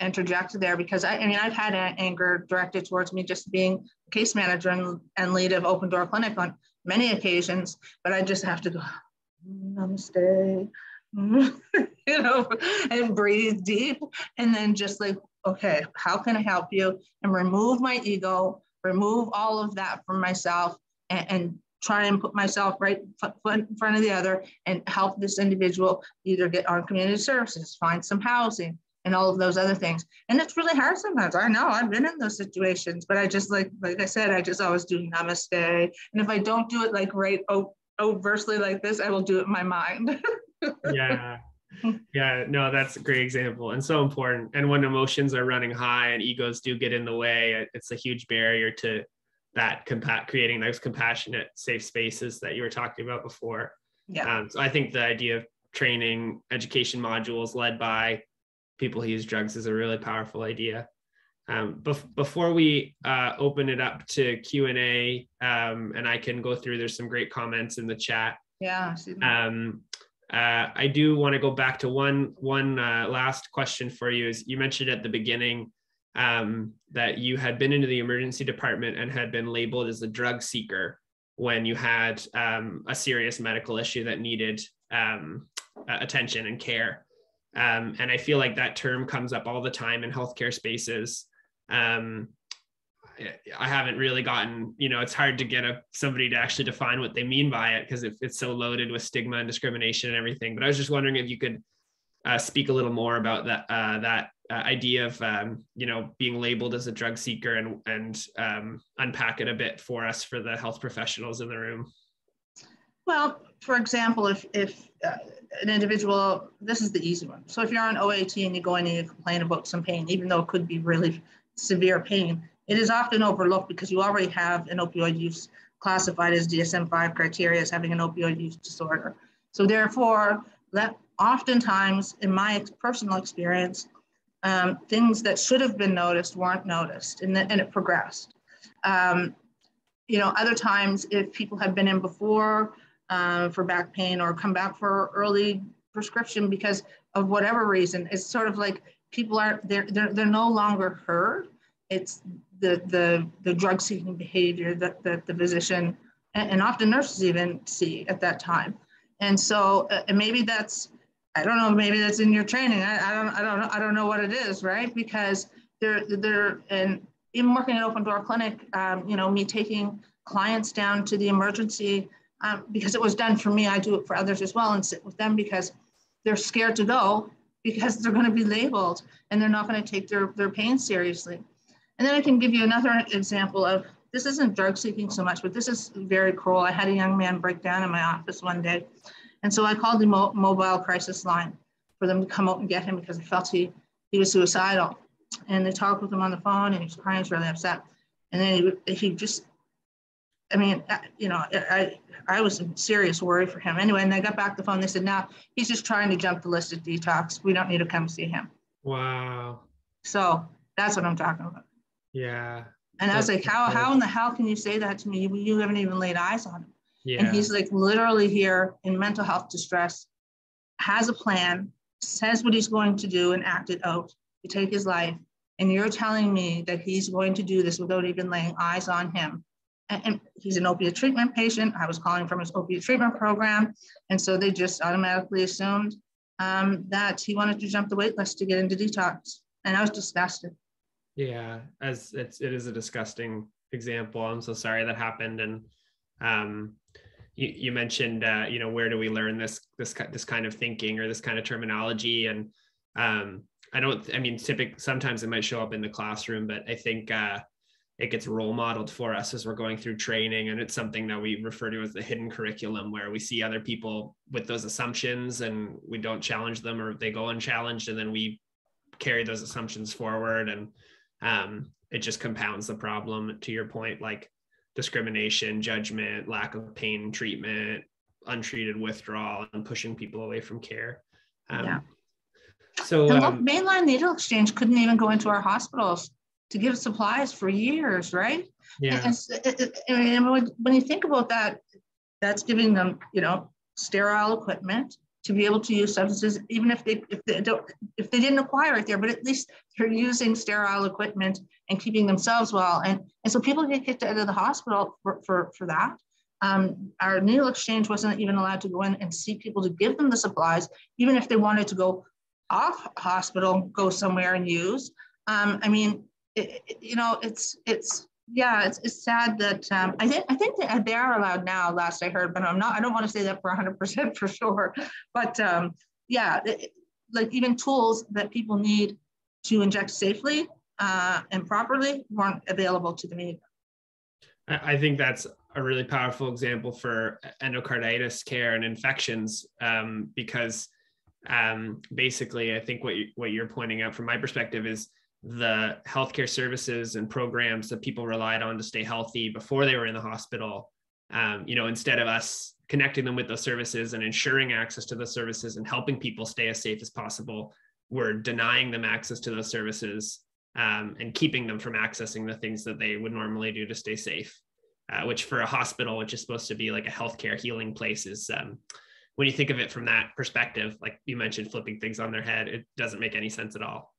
interject there because I, I mean, I've had anger directed towards me just being case manager and, and lead of Open Door Clinic on many occasions, but I just have to go, namaste, you know, and breathe deep. And then just like, okay, how can I help you? And remove my ego, remove all of that from myself and, and try and put myself right in front of the other and help this individual either get on community services, find some housing, and all of those other things. And it's really hard sometimes. I know I've been in those situations, but I just like, like I said, I just always do namaste. And if I don't do it like right overtly like this, I will do it in my mind. yeah. Yeah, no, that's a great example and so important. And when emotions are running high and egos do get in the way, it's a huge barrier to that compa- creating those compassionate, safe spaces that you were talking about before. Yeah. Um, so I think the idea of training education modules led by people who use drugs is a really powerful idea. Um, bef- before we uh, open it up to Q and A, um, and I can go through. There's some great comments in the chat. Yeah. Um, uh, I do want to go back to one one uh, last question for you. Is you mentioned at the beginning um, that you had been into the emergency department and had been labeled as a drug seeker when you had um, a serious medical issue that needed um, attention and care. Um, and I feel like that term comes up all the time in healthcare spaces. Um, I haven't really gotten, you know, it's hard to get a somebody to actually define what they mean by it because it, it's so loaded with stigma and discrimination and everything. But I was just wondering if you could uh, speak a little more about that uh, that uh, idea of um, you know being labeled as a drug seeker and and um, unpack it a bit for us for the health professionals in the room. Well, for example, if if uh, an individual, this is the easy one. So if you're on OAT and you go in and you complain about some pain, even though it could be really severe pain, it is often overlooked because you already have an opioid use classified as DSM-5 criteria as having an opioid use disorder. So therefore, that oftentimes, in my personal experience, um, things that should have been noticed weren't noticed, and, the, and it progressed. Um, you know, other times, if people have been in before uh, for back pain or come back for early prescription because of whatever reason. It's sort of like people are they're they're, they're no longer heard. It's the the the drug seeking behavior that, that the physician and, and often nurses even see at that time. And so uh, and maybe that's I don't know maybe that's in your training. I, I don't I don't know I don't know what it is right because they're they're and even working at Open Door Clinic, um, you know, me taking clients down to the emergency um, because it was done for me. I do it for others as well and sit with them because they're scared to go because they're going to be labeled and they're not going to take their, their pain seriously. And then I can give you another example of this isn't drug seeking so much, but this is very cruel. I had a young man break down in my office one day. And so I called the mo- mobile crisis line for them to come out and get him because I felt he, he was suicidal. And they talked with him on the phone and he was crying, he was really upset. And then he, he just I mean, uh, you know, I I was in serious worry for him. Anyway, and I got back the phone. They said, "Now he's just trying to jump the list of detox. We don't need to come see him." Wow. So that's what I'm talking about. Yeah. And I was like, "How how in the hell can you say that to me? You, you haven't even laid eyes on him." Yeah. And he's like literally here in mental health distress, has a plan, says what he's going to do, and act it out to take his life. And you're telling me that he's going to do this without even laying eyes on him and, he's an opiate treatment patient. I was calling from his opiate treatment program. And so they just automatically assumed um, that he wanted to jump the wait list to get into detox. And I was disgusted. Yeah, as it's, it is a disgusting example. I'm so sorry that happened. And um, you, you mentioned, uh, you know, where do we learn this, this, this kind of thinking or this kind of terminology? And um, I don't, I mean, typically, sometimes it might show up in the classroom, but I think, uh, it gets role modeled for us as we're going through training and it's something that we refer to as the hidden curriculum where we see other people with those assumptions and we don't challenge them or they go unchallenged and then we carry those assumptions forward. And um, it just compounds the problem to your point like discrimination judgment lack of pain treatment untreated withdrawal and pushing people away from care. Um, yeah. so um, mainline needle exchange couldn't even go into our hospitals to give supplies for years, right? Yeah. And, and, when you think about that, that's giving them, you know, sterile equipment to be able to use substances, even if they if they don't if they didn't acquire it there, but at least they're using sterile equipment and keeping themselves well. And and so people get kicked out of the hospital for for, for that. Um, our needle exchange wasn't even allowed to go in and see people to give them the supplies, even if they wanted to go off hospital, go somewhere and use. Um, I mean, it, you know, it's it's yeah, it's, it's sad that um, I think I think they are allowed now. Last I heard, but I'm not. I don't want to say that for 100 percent for sure. But um, yeah, it, like even tools that people need to inject safely uh, and properly weren't available to the media. I think that's a really powerful example for endocarditis care and infections um, because um, basically, I think what you, what you're pointing out from my perspective is the healthcare services and programs that people relied on to stay healthy before they were in the hospital. Um, you know, instead of us connecting them with those services and ensuring access to those services and helping people stay as safe as possible, we're denying them access to those services um, and keeping them from accessing the things that they would normally do to stay safe. Uh, which for a hospital, which is supposed to be like a healthcare healing place, is um, when you think of it from that perspective, like you mentioned, flipping things on their head, it doesn't make any sense at all.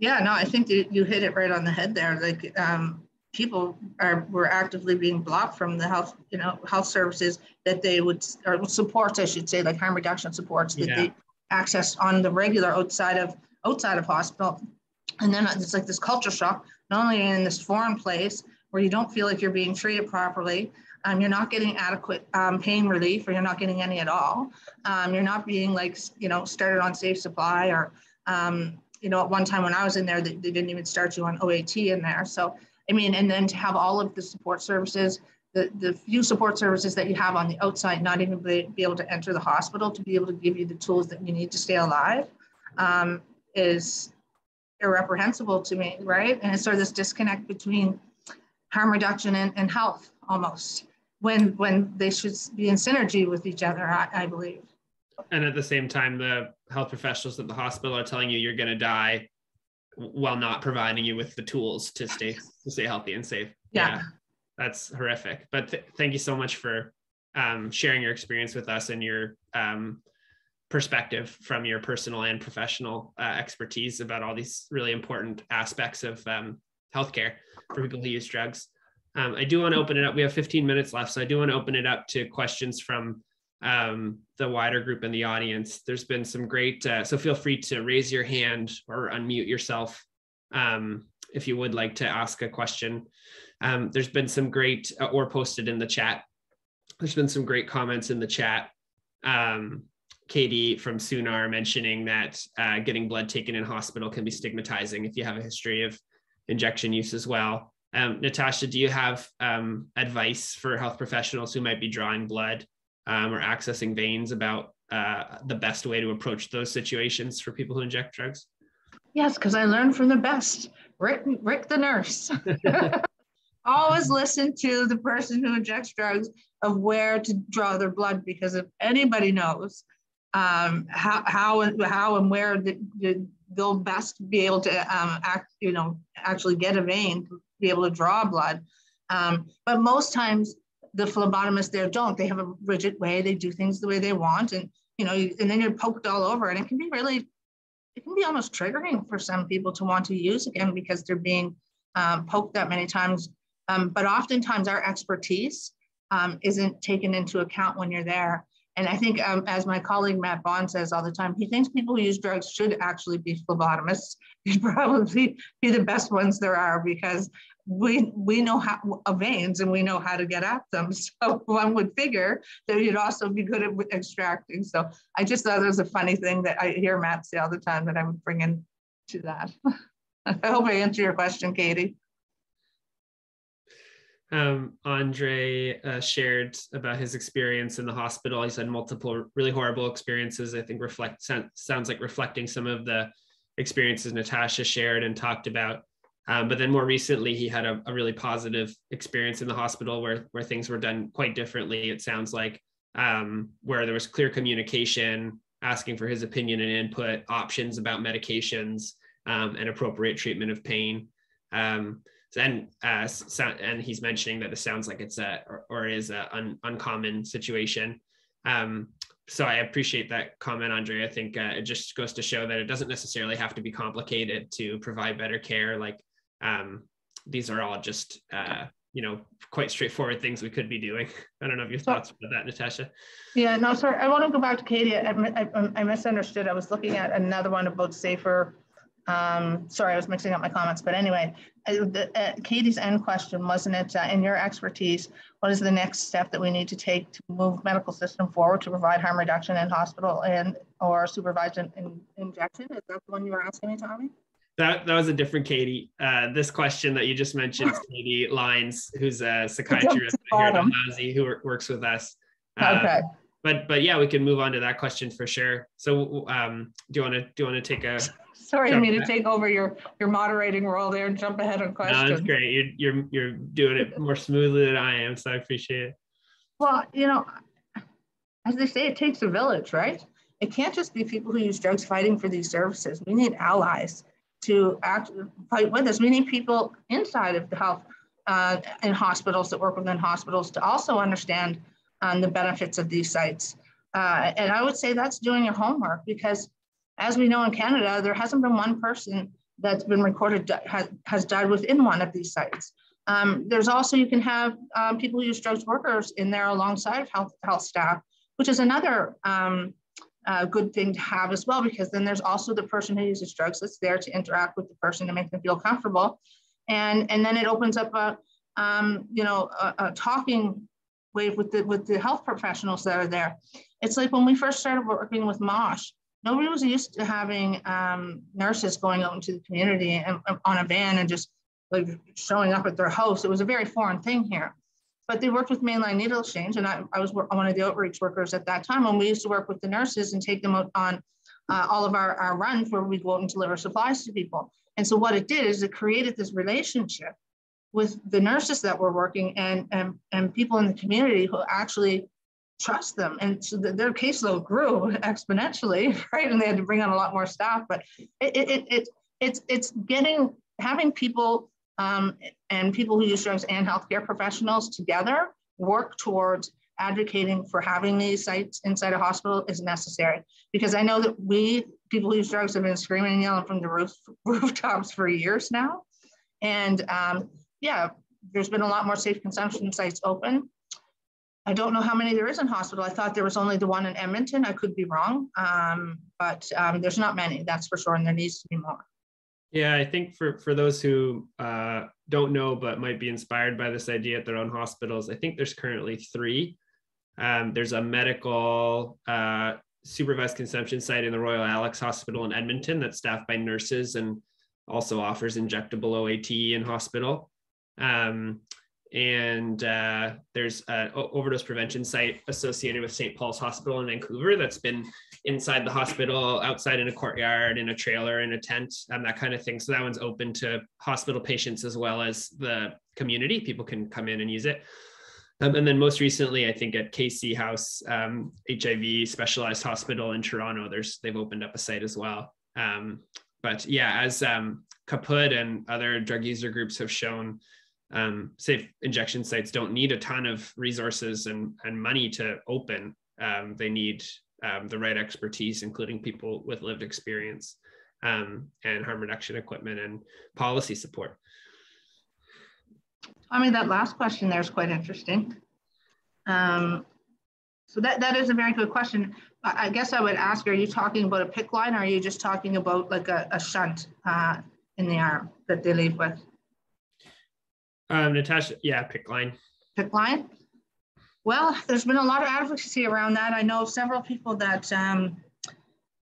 Yeah, no, I think you hit it right on the head there. Like um, people are were actively being blocked from the health, you know, health services that they would or supports, I should say, like harm reduction supports that yeah. they access on the regular outside of outside of hospital. And then it's like this culture shock, not only in this foreign place where you don't feel like you're being treated properly, um, you're not getting adequate um, pain relief, or you're not getting any at all. Um, you're not being like, you know, started on safe supply or um, you know, at one time when I was in there, they, they didn't even start you on OAT in there. So, I mean, and then to have all of the support services, the, the few support services that you have on the outside, not even be, be able to enter the hospital to be able to give you the tools that you need to stay alive um, is irreprehensible to me, right? And it's sort of this disconnect between harm reduction and, and health almost when when they should be in synergy with each other, I, I believe and at the same time the health professionals at the hospital are telling you you're going to die while not providing you with the tools to stay to stay healthy and safe. Yeah, yeah. That's horrific. But th- thank you so much for um, sharing your experience with us and your um, perspective from your personal and professional uh, expertise about all these really important aspects of um, healthcare for people who use drugs. Um, i do want to open it up. We have 15 minutes left so i do want to open it up to questions from um, the wider group in the audience. There's been some great, uh, so feel free to raise your hand or unmute yourself um, if you would like to ask a question. Um, there's been some great, uh, or posted in the chat. There's been some great comments in the chat. Um, Katie from Sunar mentioning that uh, getting blood taken in hospital can be stigmatizing if you have a history of injection use as well. Um, Natasha, do you have um, advice for health professionals who might be drawing blood um, or accessing veins about uh, the best way to approach those situations for people who inject drugs? Yes, because I learned from the best, Rick, Rick the nurse. always listen to the person who injects drugs of where to draw their blood because if anybody knows um, how, how, and, how and where the, the, they'll best be able to um, act, you know, actually get a vein to be able to draw blood. Um, but most times the phlebotomists there don't. They have a rigid way. They do things the way they want, and you know, and then you're poked all over, and it can be really, it can be almost triggering for some people to want to use again because they're being um, poked that many times. Um, but oftentimes our expertise um, isn't taken into account when you're there. And I think, um, as my colleague Matt Bonn says all the time, he thinks people who use drugs should actually be phlebotomists. He'd probably be the best ones there are because we we know how veins and we know how to get at them. So one would figure that you'd also be good at extracting. So I just thought it was a funny thing that I hear Matt say all the time that I would bring in to that. I hope I answer your question, Katie. Um, Andre uh, shared about his experience in the hospital. He said multiple really horrible experiences. I think reflect sounds like reflecting some of the experiences Natasha shared and talked about. Um, but then more recently, he had a, a, really positive experience in the hospital where where things were done quite differently. It sounds like um, where there was clear communication, asking for his opinion and input, options about medications, um, and appropriate treatment of pain. Um, and uh, so, and he's mentioning that it sounds like it's a or, or is a un, uncommon situation. Um, so I appreciate that comment, Andre. I think uh, it just goes to show that it doesn't necessarily have to be complicated to provide better care. Like um, these are all just uh, you know quite straightforward things we could be doing. I don't know if your thoughts about that, Natasha. Yeah, no, sorry. I want to go back to Katie. I, I, I misunderstood. I was looking at another one about safer um, sorry, I was mixing up my comments, but anyway, uh, the, uh, Katie's end question, wasn't it, uh, in your expertise, what is the next step that we need to take to move medical system forward to provide harm reduction in hospital and or supervised in, in, injection? Is that the one you were asking me, Tommy? That, that was a different Katie. Uh, this question that you just mentioned, Katie Lines, who's a psychiatrist here at Dalhousie, who works with us. Uh, okay. But but yeah, we can move on to that question for sure. So um, do you want to do you want to take a Sorry, I mean to take over your your moderating role there and jump ahead on questions. No, that's great. You're you're you're doing it more smoothly than I am, so I appreciate it. Well, you know, as they say, it takes a village, right? It can't just be people who use drugs fighting for these services. We need allies to act fight with us. We need people inside of the health uh, in hospitals that work within hospitals to also understand um, the benefits of these sites. Uh, and I would say that's doing your homework because as we know in Canada, there hasn't been one person that's been recorded has, has died within one of these sites. Um, there's also, you can have um, people who use drugs workers in there alongside health, health staff, which is another um, uh, good thing to have as well, because then there's also the person who uses drugs that's there to interact with the person to make them feel comfortable. And, and then it opens up a, um, you know, a, a talking wave with the, with the health professionals that are there. It's like when we first started working with MOSH, nobody was used to having um, nurses going out into the community and, and, on a van and just like showing up at their house. It was a very foreign thing here. But they worked with mainline needle exchange, and I, I was one of the outreach workers at that time when we used to work with the nurses and take them out on uh, all of our, our runs where we go out and deliver supplies to people. And so what it did is it created this relationship with the nurses that were working and, and, and people in the community who actually trust them. And so the, their caseload grew exponentially, right? And they had to bring on a lot more staff. But it, it, it, it it's it's getting having people um, and people who use drugs and healthcare professionals together work towards advocating for having these sites inside a hospital is necessary because I know that we people who use drugs have been screaming and yelling from the roof rooftops for years now, and um, yeah, there's been a lot more safe consumption sites open. I don't know how many there is in hospital. I thought there was only the one in Edmonton. I could be wrong, um, but um, there's not many, that's for sure, and there needs to be more. Yeah, I think for for those who uh, don't know but might be inspired by this idea at their own hospitals, I think there's currently three. Um, there's a medical uh, supervised consumption site in the Royal Alex Hospital in Edmonton that's staffed by nurses and also offers injectable OAT in hospital. Um, and uh, there's an overdose prevention site associated with St. Paul's Hospital in Vancouver that's been inside the hospital, outside in a courtyard, in a trailer, in a tent, and that kind of thing. So that one's open to hospital patients as well as the community. People can come in and use it. Um, and then most recently, I think at Casey House um, HIV specialized hospital in Toronto, there's they've opened up a site as well. Um, but yeah, as um, CAPUD and other drug user groups have shown, um, safe injection sites don't need a ton of resources and, and money to open. Um, they need um, the right expertise, including people with lived experience um, and harm reduction equipment and policy support. I mean, that last question there is quite interesting. Um, so that, that is a very good question. I, I, guess I would ask, are you talking about a PICC line or are you just talking about like a, a shunt uh, in the arm that they leave with? Um, Natasha, yeah, PICC line. PICC line. Well, there's been a lot of advocacy around that. I know several people that um,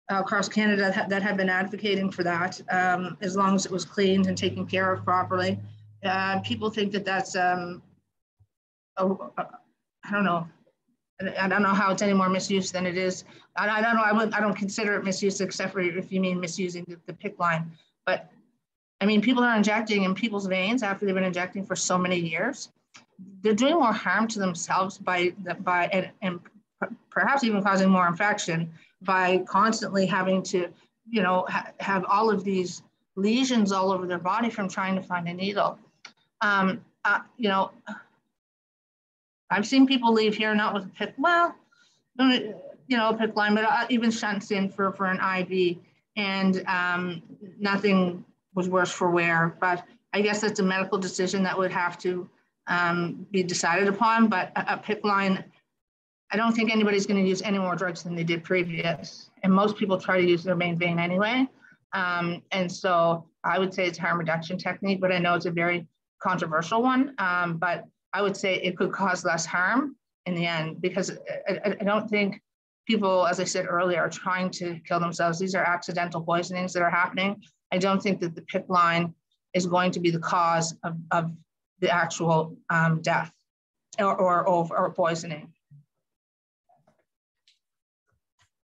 across Canada that have been advocating for that, um, as long as it was cleaned and taken care of properly. Uh, people think that that's, um, a, a, I don't know, I don't know how it's any more misuse than it is. I, I don't know. I, would, I don't consider it misuse except for if you mean misusing the, the PICC line. But I mean, people are injecting in people's veins after they've been injecting for so many years. They're doing more harm to themselves by by and, and perhaps even causing more infection by constantly having to, you know, ha have all of these lesions all over their body from trying to find a needle. Um, uh, you know, I've seen people leave here not with a PICC, well, you know, a PICC line, but uh, even shunts in for, for an IV and um, nothing was worse for wear. But I guess that's a medical decision that would have to um, be decided upon. But a, a PICC line, I don't think anybody's going to use any more drugs than they did previous. And most people try to use their main vein anyway. Um, and so I would say it's harm reduction technique, but I know it's a very controversial one. Um, but I would say it could cause less harm in the end because I, I, don't think people, as I said earlier, are trying to kill themselves. These are accidental poisonings that are happening. I don't think that the PICC line is going to be the cause of, of the actual um, death or, or, or, poisoning.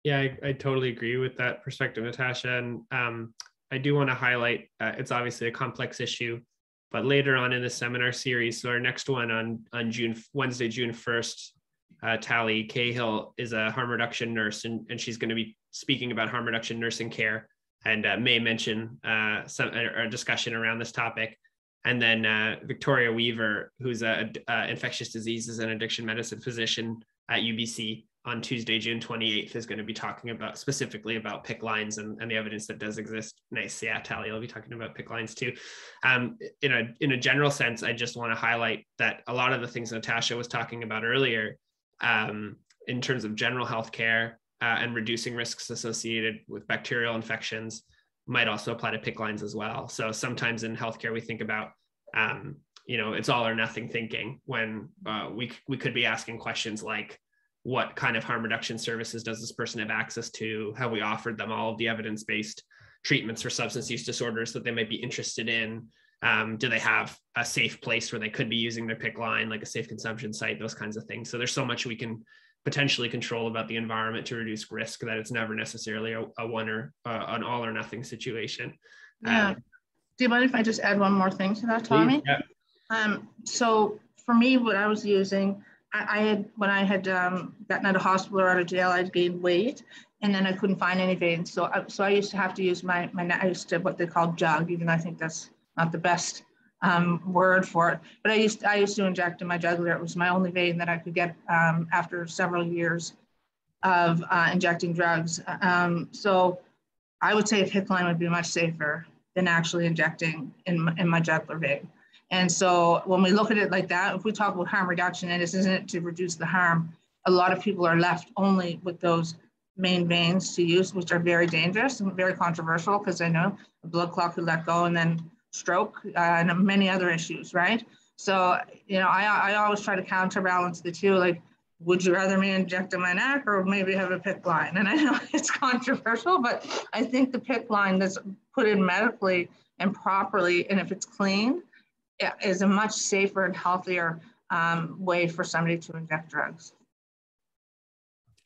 Yeah, I, I, totally agree with that perspective, Natasha. And um, I do want to highlight uh, it's obviously a complex issue, but later on in the seminar series, so our next one on, on June Wednesday, June 1st, uh, Tally Cahill is a harm reduction nurse, and, and she's going to be speaking about harm reduction nursing care and uh, may mention uh, some a, discussion around this topic. And then uh, Victoria Weaver, who's a, infectious diseases and addiction medicine physician at UBC on Tuesday, June 28th, is going to be talking about specifically about PICC lines and, and the evidence that does exist. Nice, yeah, will be talking about PICC lines too. Um, in a in a general sense, I just want to highlight that a lot of the things Natasha was talking about earlier, um, in terms of general healthcare uh, and reducing risks associated with bacterial infections might also apply to PICC lines as well. So sometimes in healthcare, we think about, um, you know, it's all or nothing thinking when uh, we, we could be asking questions like, what kind of harm reduction services does this person have access to? Have we offered them all of the evidence-based treatments for substance use disorders that they might be interested in? Um, do they have a safe place where they could be using their PICC line, like a safe consumption site, those kinds of things. So there's so much we can potentially control about the environment to reduce risk that it's never necessarily a, a one or uh, an all or nothing situation. Yeah. Um, do you mind if i just add one more thing to that tommy? yeah. um, so for me what i was using I, I had when i had um, gotten out of hospital or out of jail i'd gained weight and then i couldn't find any veins. So I, so i used to have to use my my i used to what they call jug even though i think that's not the best um, word for it. But I used I used to inject in my jugular. It was my only vein that I could get um, after several years of uh, injecting drugs. Um, so I would say line would be much safer than actually injecting in my, in my jugular vein. And so when we look at it like that, if we talk about harm reduction, and this isn't to reduce the harm, a lot of people are left only with those main veins to use, which are very dangerous and very controversial because I know a blood clot could let go and then stroke uh, and many other issues, right? So, you know, I, I always try to counterbalance the two. Like, would you rather me inject in my neck or maybe have a PICC line? And I know it's controversial, but I think the PICC line that's put in medically and properly, and if it's clean, is a much safer and healthier um, way for somebody to inject drugs.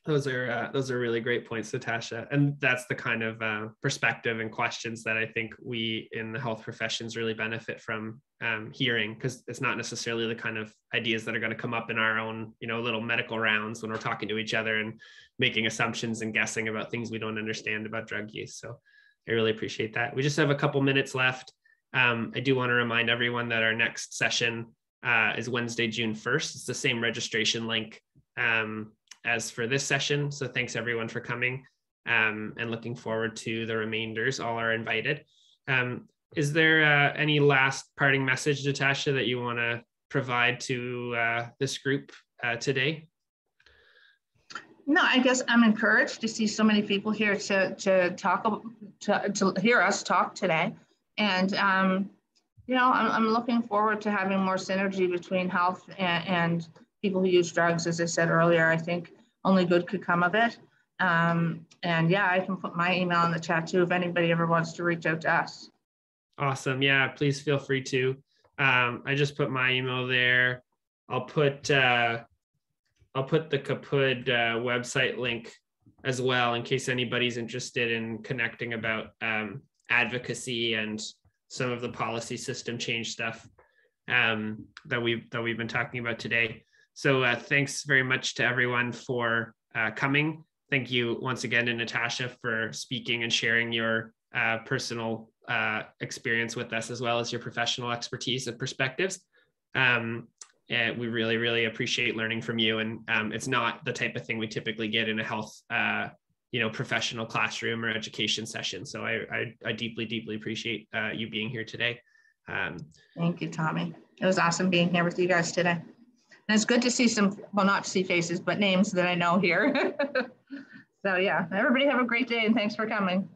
Those are uh, those are really great points, Natasha, and that's the kind of uh, perspective and questions that I think we in the health professions really benefit from um, hearing, because it's not necessarily the kind of ideas that are going to come up in our own, you know, little medical rounds when we're talking to each other and making assumptions and guessing about things we don't understand about drug use. So I really appreciate that. We just have a couple minutes left. Um, I do want to remind everyone that our next session uh, is Wednesday, June 1st. It's the same registration link. Um, as for this session. So thanks everyone for coming um, and looking forward to the remainders. All are invited. Um, is there uh, any last parting message, Natasha, that you want to provide to uh, this group uh, today? No, I guess I'm encouraged to see so many people here to to talk to, to hear us talk today, and um, you know I'm, I'm looking forward to having more synergy between health and, and people who use drugs, as I said earlier, I think only good could come of it. Um, and yeah, I can put my email in the chat too if anybody ever wants to reach out to us. Awesome. Yeah, please feel free to. Um, I just put my email there. I'll put uh, I'll put the CAPUD uh, website link as well in case anybody's interested in connecting about um, advocacy and some of the policy system change stuff um, that we that we've been talking about today. So uh, thanks very much to everyone for uh, coming. Thank you once again to Natasha for speaking and sharing your uh, personal uh, experience with us as well as your professional expertise and perspectives. Um, and we really, really appreciate learning from you. And um, it's not the type of thing we typically get in a health, uh, you know, professional classroom or education session. So I, I, I deeply, deeply appreciate uh, you being here today. Um, Thank you, Tommy. It was awesome being here with you guys today. And it's good to see some, well, not to see faces, but names that I know here. so yeah, everybody have a great day and thanks for coming.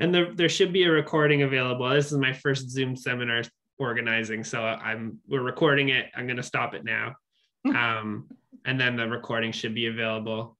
And there, there should be a recording available. This is my first Zoom seminar organizing. So I'm, we're recording it. I'm going to stop it now. um, and then the recording should be available